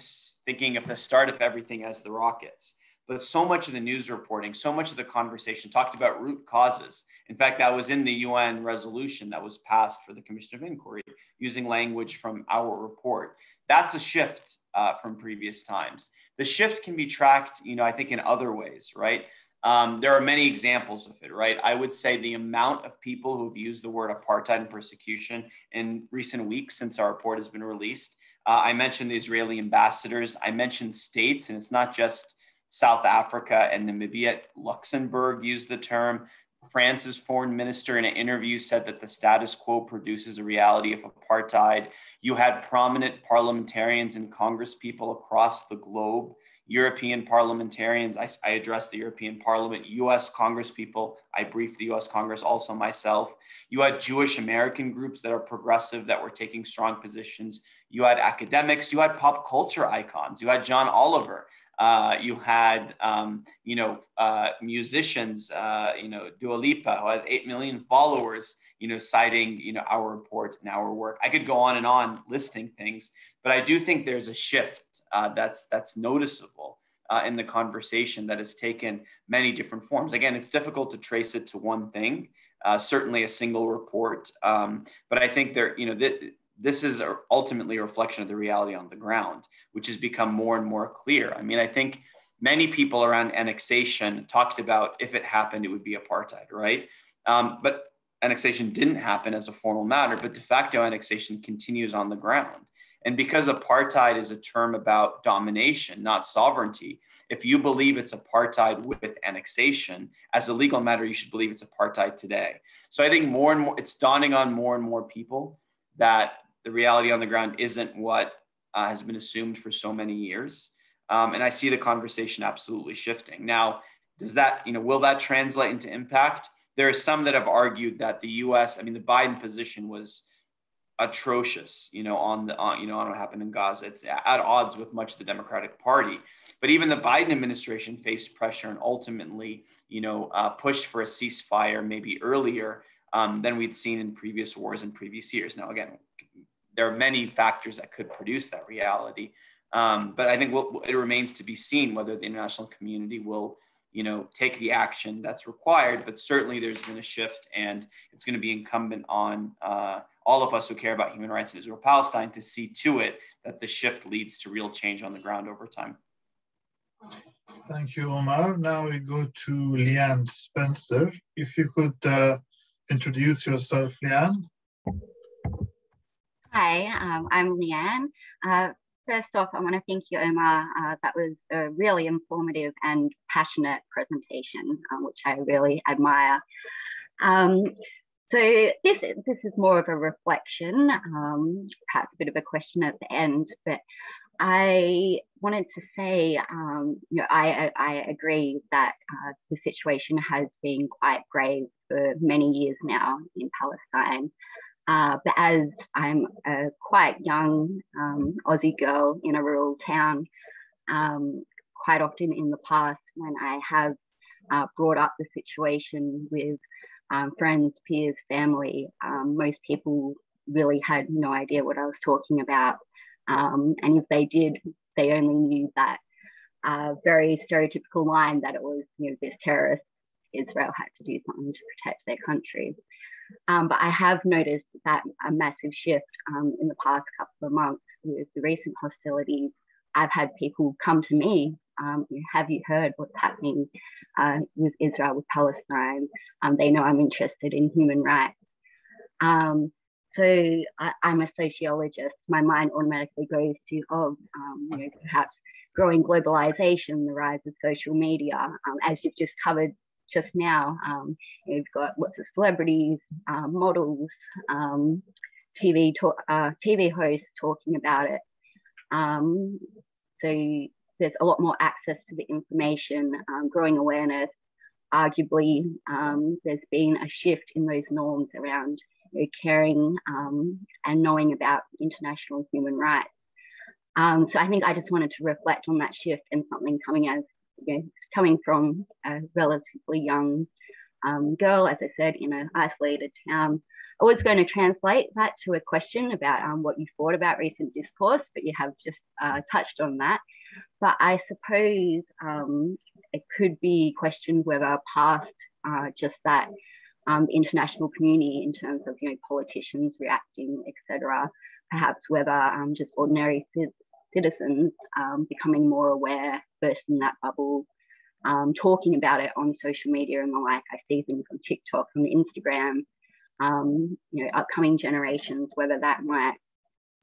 thinking of the start of everything as the rockets. But so much of the news reporting, so much of the conversation talked about root causes. In fact, that was in the UN resolution that was passed for the Commission of Inquiry using language from our report. That's a shift uh, from previous times. The shift can be tracked, you know, I think in other ways, right? Um, there are many examples of it, right? I would say the amount of people who've used the word apartheid and persecution in recent weeks since our report has been released. Uh, I mentioned the Israeli ambassadors. I mentioned states, and it's not just South Africa and Namibia. Luxembourg used the term. France's foreign minister in an interview said that the status quo produces a reality of apartheid. You had prominent parliamentarians and congresspeople across the globe European parliamentarians. I, I addressed the European Parliament, US Congress people. I briefed the US Congress also myself. You had Jewish American groups that are progressive that were taking strong positions. You had academics, you had pop culture icons. You had John Oliver. Uh, you had, um, you know, uh, musicians, uh, you know, Dua Lipa, who has 8 million followers, you know, citing, you know, our report and our work. I could go on and on listing things, but I do think there's a shift uh, that's that's noticeable uh, in the conversation that has taken many different forms. Again, it's difficult to trace it to one thing. Uh, certainly, a single report, um, but I think there, you know, th- this is ultimately a reflection of the reality on the ground, which has become more and more clear. I mean, I think many people around annexation talked about if it happened, it would be apartheid, right? Um, but annexation didn't happen as a formal matter, but de facto annexation continues on the ground. And because apartheid is a term about domination, not sovereignty, if you believe it's apartheid with annexation, as a legal matter, you should believe it's apartheid today. So I think more and more, it's dawning on more and more people that the reality on the ground isn't what uh, has been assumed for so many years. Um, and I see the conversation absolutely shifting. Now, does that, you know, will that translate into impact? There are some that have argued that the US, I mean, the Biden position was atrocious, you know, on the, on, you know, on what happened in Gaza. It's at odds with much of the Democratic Party. But even the Biden administration faced pressure and ultimately, you know, uh, pushed for a ceasefire maybe earlier um, than we'd seen in previous wars in previous years. Now, again, there are many factors that could produce that reality. Um, but I think it remains to be seen whether the international community will you know, take the action that's required. But certainly there's been a shift, and it's going to be incumbent on uh, all of us who care about human rights in Israel Palestine to see to it that the shift leads to real change on the ground over time. Thank you, Omar. Now we go to Leanne Spencer. If you could uh, introduce yourself, Leanne. Hi, um, I'm Leanne. Uh, First off, I want to thank you, Omar. Uh, that was a really informative and passionate presentation, uh, which I really admire. Um, so this this is more of a reflection, um, perhaps a bit of a question at the end, but I wanted to say, um, you know, I, I agree that uh, the situation has been quite grave for many years now in Palestine. Uh, but as I'm a quite young um, Aussie girl in a rural town, um, quite often in the past when I have uh, brought up the situation with um, friends, peers, family, um, most people really had no idea what I was talking about. Um, and if they did, they only knew that uh, very stereotypical line that it was, you know, this terrorist Israel had to do something to protect their country. Um, but I have noticed that a massive shift um, in the past couple of months with the recent hostilities. I've had people come to me, um, have you heard what's happening uh, with Israel, with Palestine? Um, they know I'm interested in human rights. Um, so I, am a sociologist. My mind automatically goes to, oh, um, you know, perhaps growing globalization, the rise of social media, as you've just covered just now. Um, you've got lots of celebrities, uh, models, um, TV talk, uh, TV hosts talking about it. Um, so there's a lot more access to the information, um, growing awareness. Arguably, um, there's been a shift in those norms around you know, caring and knowing about international human rights. So I think I just wanted to reflect on that shift and something coming as you know, coming from a relatively young um, girl, as I said, in an isolated town. I was going to translate that to a question about um, what you thought about recent discourse, but you have just uh, touched on that. But I suppose um, it could be questioned whether past uh, just that um, international community in terms of you know politicians reacting, etc. Perhaps whether um, just ordinary citizens um, becoming more aware, burst in that bubble, um, talking about it on social media and the like. I see things on TikTok and Instagram. Um, you know, upcoming generations, whether that might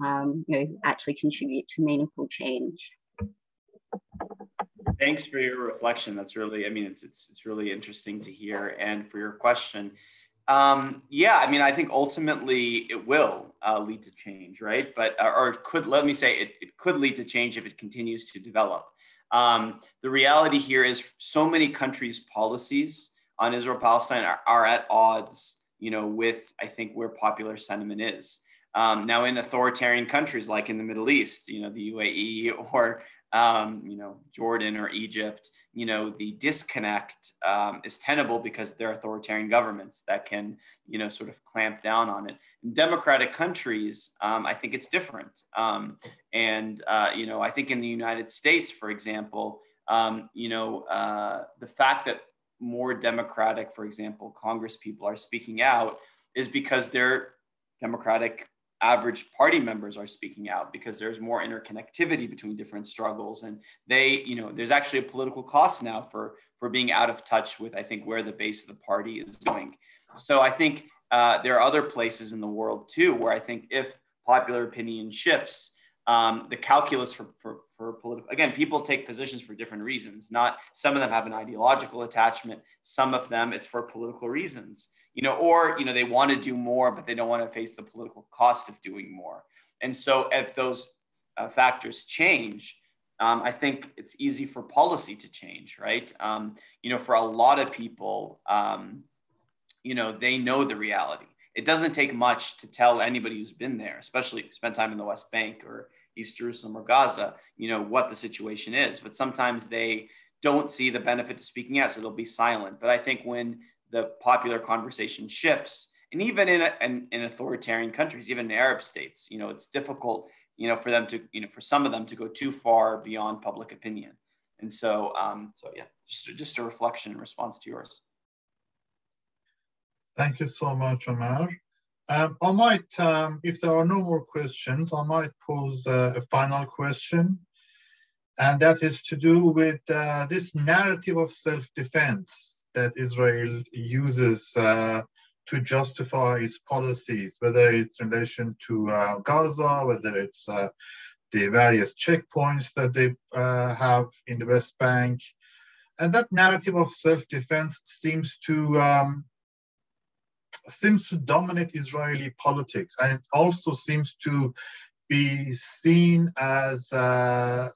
um, you know actually contribute to meaningful change. Thanks for your reflection. That's really, I mean, it's it's it's really interesting to hear, and for your question. Um, yeah, I mean, I think ultimately it will uh, lead to change, right? But or could let me say it, it could lead to change if it continues to develop. Um, the reality here is so many countries' policies on Israel Palestine are, are, at odds, you know, with I think where popular sentiment is. Um, now, in authoritarian countries like in the Middle East, you know, the UAE or um, you know, Jordan or Egypt, you know, the disconnect um, is tenable because they're authoritarian governments that can, you know, sort of clamp down on it. In democratic countries, um, I think it's different. Um, and, uh, you know, I think in the United States, for example, um, you know, uh, the fact that more democratic, for example, Congress people are speaking out is because they're democratic average party members are speaking out because there's more interconnectivity between different struggles. And they you know there's actually a political cost now for for being out of touch with i think where the base of the party is going. So i think uh, there are other places in the world too where i think if popular opinion shifts um, the calculus for, for, for political again people take positions for different reasons. Not some of them have an ideological attachment. Some of them it's for political reasons you know, or, you know, they want to do more, but they don't want to face the political cost of doing more. And so if those uh, factors change, um, I think it's easy for policy to change, right? Um, you know, for a lot of people, um, you know, they know the reality. It doesn't take much to tell anybody who's been there, especially spent time in the West Bank or East Jerusalem or Gaza, you know, what the situation is. But sometimes they don't see the benefit to speaking out, so they'll be silent. But I think when the popular conversation shifts. And even in, in, in authoritarian countries, even in Arab states, you know, it's difficult, you know, for them to, you know, for some of them to go too far beyond public opinion. And so, um, so yeah, just, just a reflection in response to yours. Thank you so much, Omar. Um, I might, um, if there are no more questions, I might pose uh, a final question. And that is to do with uh, this narrative of self-defense that Israel uses uh, to justify its policies, whether it's in relation to uh, Gaza, whether it's uh, the various checkpoints that they uh, have in the West Bank. And that narrative of self-defense seems to um, seems to dominate Israeli politics, and it also seems to be seen as uh,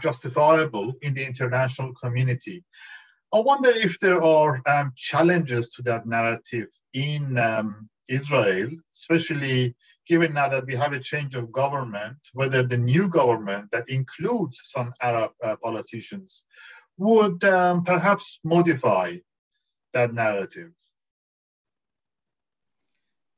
justifiable in the international community. I wonder if there are um, challenges to that narrative in um, Israel, especially given now that we have a change of government, whether the new government that includes some Arab uh, politicians would um, perhaps modify that narrative.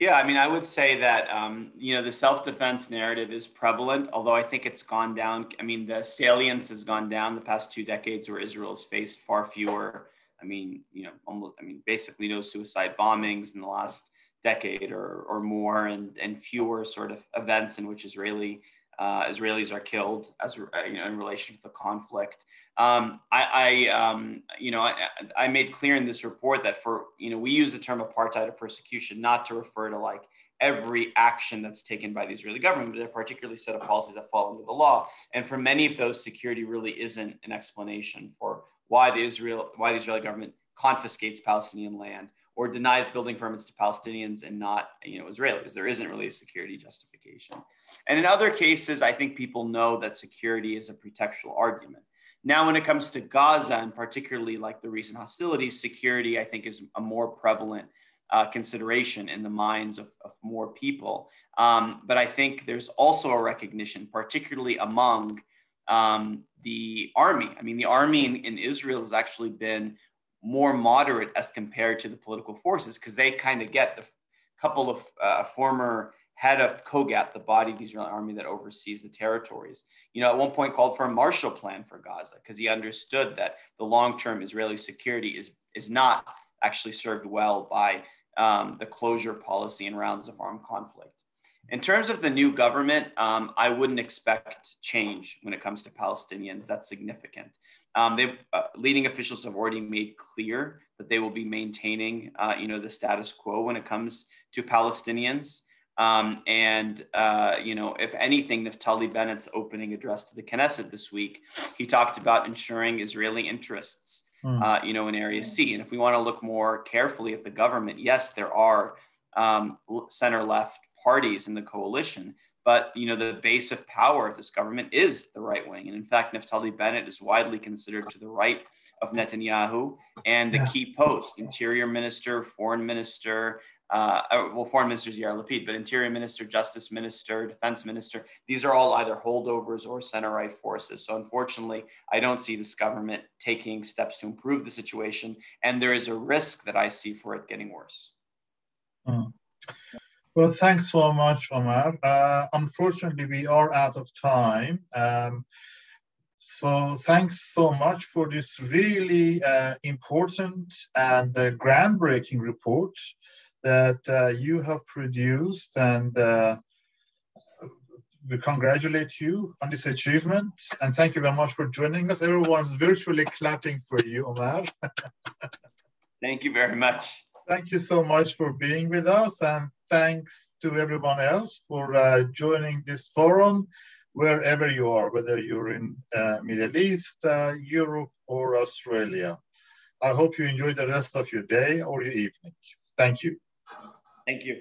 Yeah, I mean, I would say that um, you know the self-defense narrative is prevalent, although I think it's gone down. I mean, the salience has gone down the past two decades, where Israel has faced far fewer. I mean, you know, almost. I mean, basically no suicide bombings in the last decade or or more, and and fewer sort of events in which Israeli uh, Israelis are killed as uh, you know in relation to the conflict. Um, I, I um, you know, I, I, made clear in this report that for you know we use the term apartheid or persecution not to refer to like every action that's taken by the Israeli government, but a particularly set of policies that fall under the law. And for many of those, security really isn't an explanation for why the Israel why the Israeli government confiscates Palestinian land or denies building permits to Palestinians and not, you know, Israelis. There isn't really a security justification. And in other cases, I think people know that security is a pretextual argument. Now, when it comes to Gaza, and particularly like the recent hostilities, security, I think, is a more prevalent uh, consideration in the minds of, of more people. Um, but I think there's also a recognition, particularly among um, the army. I mean, the army in, in Israel has actually been more moderate as compared to the political forces because they kind of get the couple of uh, former head of COGAT, the body of the Israeli army that oversees the territories. You know, at one point called for a Marshall Plan for Gaza because he understood that the long-term Israeli security is is not actually served well by um, the closure policy and rounds of armed conflict. In terms of the new government, um, I wouldn't expect change when it comes to Palestinians. That's significant. Um, they uh, leading officials have already made clear that they will be maintaining, uh, you know, the status quo when it comes to Palestinians. Um, and uh, you know, if anything, Naftali Bennett's opening address to the Knesset this week, he talked about ensuring Israeli interests, mm. you know, in Area C. And if we want to look more carefully at the government, yes, there are um, center left parties in the coalition but you know, the base of power of this government is the right wing, and in fact, Naftali Bennett is widely considered to the right of Netanyahu. And the yeah. key posts: Interior Minister, Foreign Minister, uh, uh, well, Foreign Minister is Yair Lapid, but Interior Minister, Justice Minister, Defense Minister, these are all either holdovers or center right forces. So, unfortunately, I don't see this government taking steps to improve the situation. And there is a risk that I see for it getting worse. Mm. Well, thanks so much, Omar. Uh, unfortunately, we are out of time. Um, so thanks so much for this really uh, important and uh, groundbreaking report that uh, you have produced and uh, we congratulate you on this achievement and thank you very much for joining us. Everyone's virtually clapping for you, Omar. thank you very much. Thank you so much for being with us and thanks to everyone else for uh, joining this forum wherever you are, whether you're in uh, Middle East, uh, Europe, or Australia. I hope you enjoy the rest of your day or your evening. Thank you. Thank you.